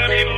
Sunny